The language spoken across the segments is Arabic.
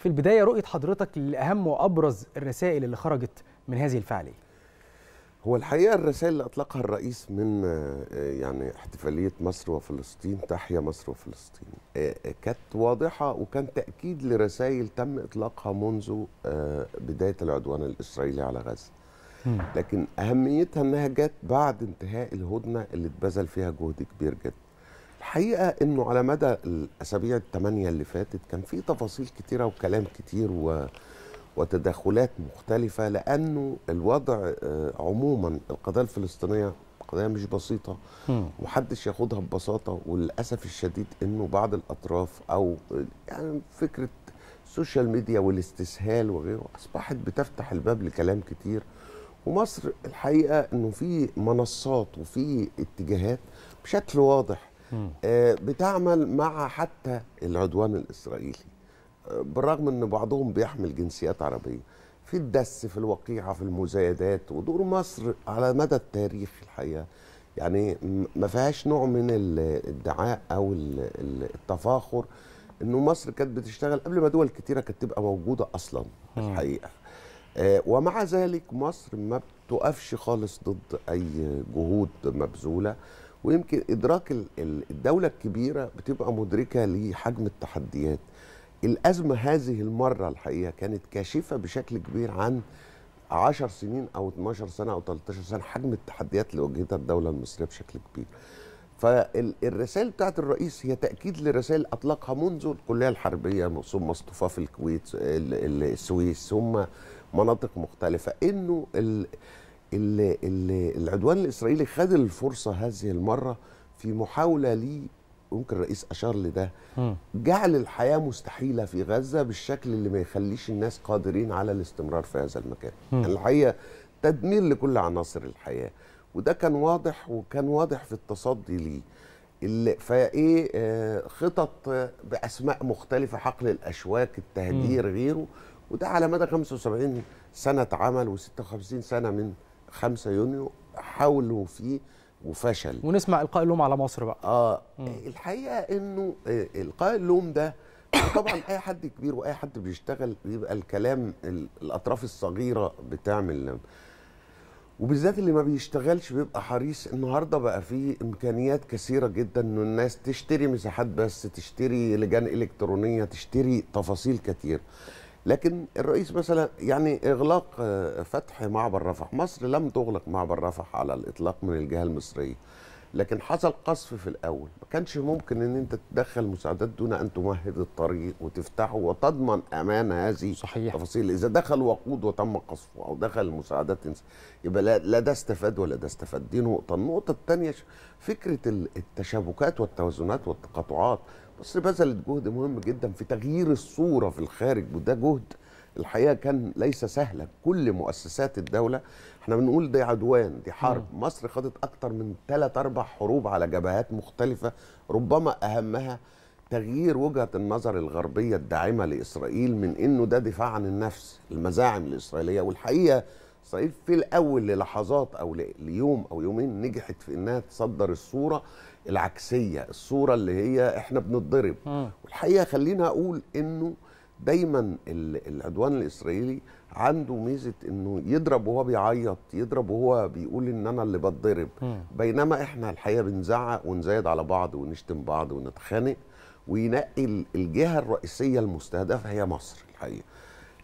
في البداية رؤية حضرتك لاهم وأبرز الرسائل اللي خرجت من هذه الفعالية. هو الحقيقة الرسائل اللي أطلقها الرئيس من يعني احتفالية مصر وفلسطين تحيا مصر وفلسطين. كانت واضحة وكان تأكيد لرسائل تم إطلاقها منذ بداية العدوان الإسرائيلي على غزة. لكن أهميتها إنها جت بعد انتهاء الهدنة اللي اتبذل فيها جهد كبير جدا. الحقيقة إنه على مدى الأسابيع الثمانيه اللي فاتت كان في تفاصيل كتيرة وكلام كتير و وتدخلات مختلفة لأنه الوضع عموما القضية الفلسطينية قضية مش بسيطة ومحدش ياخدها ببساطة وللأسف الشديد أنه بعض الأطراف أو يعني فكرة السوشيال ميديا والاستسهال وغيره أصبحت بتفتح الباب لكلام كتير. ومصر الحقيقة أنه في منصات وفي اتجاهات بشكل واضح بتعمل مع حتى العدوان الإسرائيلي. بالرغم إن بعضهم بيحمل جنسيات عربية في الدس في الوقيعة في المزايدات ودور مصر على مدى التاريخ الحقيقة يعني ما فيهاش نوع من الادعاء أو التفاخر إنه مصر كانت بتشتغل قبل ما دول كتيرة كانت تبقى موجودة أصلا الحقيقة. آه ومع ذلك مصر ما بتقفش خالص ضد أي جهود مبذولة. ويمكن إدراك الدولة الكبيرة بتبقى مدركة لحجم التحديات. الأزمة هذه المرة الحقيقة كانت كاشفة بشكل كبير عن 10 سنين أو 12 سنة أو 13 سنة حجم التحديات اللي واجهتها الدولة المصرية بشكل كبير. فالرسائل بتاعت الرئيس هي تأكيد لرسائل أطلقها منذ الكلية الحربية ثم اصطفاف الكويت السويس ثم مناطق مختلفة. إنه ال ال ال العدوان الإسرائيلي خد الفرصة هذه المرة في محاولة لي ممكن الرئيس أشار لده جعل الحياة مستحيلة في غزة بالشكل اللي ما يخليش الناس قادرين على الاستمرار في هذا المكان. يعني الحقيقة تدمير لكل عناصر الحياة. وده كان واضح وكان واضح في التصدي ليه. اللي فإيه آه خطط بأسماء مختلفة حقل الأشواك التهجير غيره. وده على مدى 75 سنة عمل و56 سنة من 5 يونيو حاولوا فيه وفشل. ونسمع إلقاء اللوم على مصر بقى. آه مم. الحقيقة إنه إلقاء اللوم ده طبعا أي حد كبير وأي حد بيشتغل بيبقى الكلام الأطراف الصغيرة بتعمل وبالذات اللي ما بيشتغلش بيبقى حريص. النهارده بقى في إمكانيات كثيرة جدا إنه الناس تشتري مساحات بس تشتري لجان إلكترونية تشتري تفاصيل كتير. لكن الرئيس مثلا يعني إغلاق فتح معبر رفح. مصر لم تغلق معبر رفح على الإطلاق من الجهة المصرية. لكن حصل قصف في الأول. ما كانش ممكن إن أنت تدخل مساعدات دون أن تمهد الطريق وتفتحه وتضمن أمان هذه صحيح. التفاصيل. إذا دخل وقود وتم قصفه أو دخل المساعدات يبقى لا, لا ده استفاد ولا ده استفاد. دي نقطة. النقطة الثانية فكرة التشابكات والتوازنات والتقاطعات. مصر بذلت جهد مهم جدا في تغيير الصورة في الخارج وده جهد الحقيقة كان ليس سهلا. كل مؤسسات الدولة إحنا بنقول دي عدوان دي حرب. م. مصر خدت أكتر من ثلاث أربع حروب على جبهات مختلفة ربما أهمها تغيير وجهة النظر الغربية الداعمة لإسرائيل من إنه ده دفاع عن النفس المزاعم الإسرائيلية. والحقيقة إسرائيل في الأول للحظات أو ليوم أو يومين نجحت في إنها تصدر الصورة العكسية الصورة اللي هي إحنا بنتضرب. والحقيقة خلينا أقول إنه دايما العدوان الإسرائيلي عنده ميزة إنه يضرب وهو بيعيط يضرب وهو بيقول إن أنا اللي بتضرب. بينما إحنا الحقيقة بنزعق ونزايد على بعض ونشتم بعض ونتخانق وينقي الجهة الرئيسية المستهدفة هي مصر الحقيقة.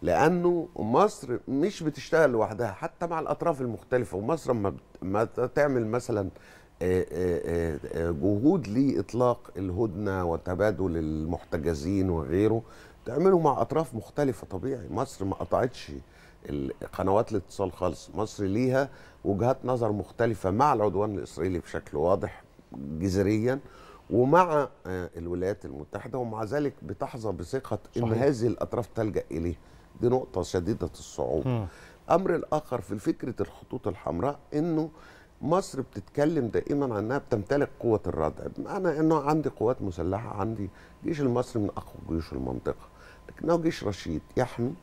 لأنه مصر مش بتشتغل لوحدها حتى مع الأطراف المختلفة. ومصر لما ما تعمل مثلا جهود لإطلاق الهدنة وتبادل المحتجزين وغيره تعمله مع أطراف مختلفة طبيعي. مصر ما قطعتش قنوات الاتصال خالص. مصر ليها وجهات نظر مختلفة مع العدوان الإسرائيلي بشكل واضح جذريا ومع الولايات المتحدة ومع ذلك بتحظى بثقة إن هذه الأطراف تلجأ إليه. دي نقطة شديدة الصعوبه أمر الآخر في فكرة الخطوط الحمراء إنه مصر بتتكلم دائما عنها بتمتلك قوة الردع بمعنى إنه عندي قوات مسلحة عندي جيش المصري من أقوى جيوش المنطقة. لكنه جيش رشيد يحمي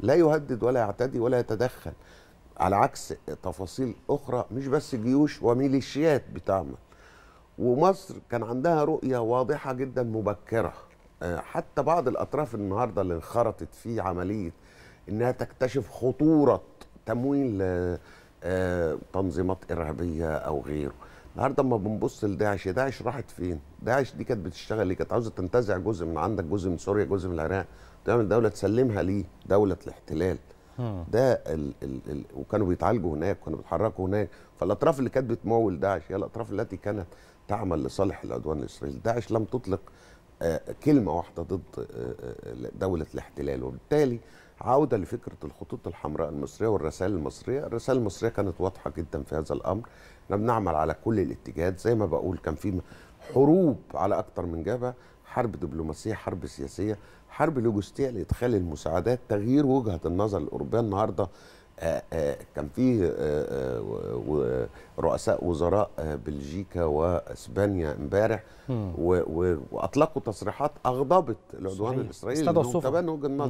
لا يهدد ولا يعتدي ولا يتدخل. على عكس تفاصيل أخرى مش بس جيوش وميليشيات بتعمل. ومصر كان عندها رؤية واضحة جدا مبكرة. آه، حتى بعض الأطراف النهارده اللي انخرطت في عملية إنها تكتشف خطورة تمويل آه، آه، تنظيمات إرهابية أو غيره. النهارده اما بنبص لداعش داعش راحت فين؟ داعش دي كانت بتشتغل ليه؟ كانت عاوزة تنتزع جزء من عندك جزء من سوريا جزء من العراق تعمل دولة تسلمها ليه؟ دولة الاحتلال ده ال ال ال وكانوا بيتعالجوا هناك وكانوا بيتحركوا هناك فالأطراف اللي كانت بتمول داعش هي الأطراف التي كانت تعمل لصالح العدوان الإسرائيلي داعش لم تطلق آه، كلمة واحدة ضد آه، آه، دولة الاحتلال وبالتالي عودة لفكرة الخطوط الحمراء المصرية والرسائل المصرية. الرسائل المصرية كانت واضحة جدا في هذا الأمر. إحنا بنعمل على كل الاتجاهات. زي ما بقول كان في حروب على أكتر من جبهة. حرب دبلوماسية حرب سياسية حرب لوجستية لإدخال المساعدات. تغيير وجهة النظر الأوروبية النهارده آه، آه، كان في آه، رؤساء وزراء بلجيكا وإسبانيا امبارح. وأطلقوا تصريحات أغضبت العدوان. الإسرائيلي. تبنوا وجهة النظر